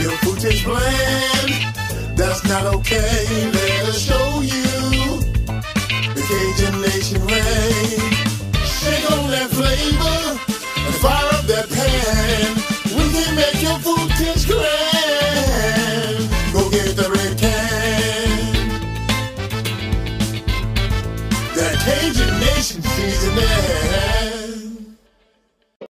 Your food tastes bland, that's not okay. Let us show you the Cajun Nation way. Shake on that flavor and fire up that pan. We can make your food taste grand. Go get the red can. That Cajun Nation seasoning.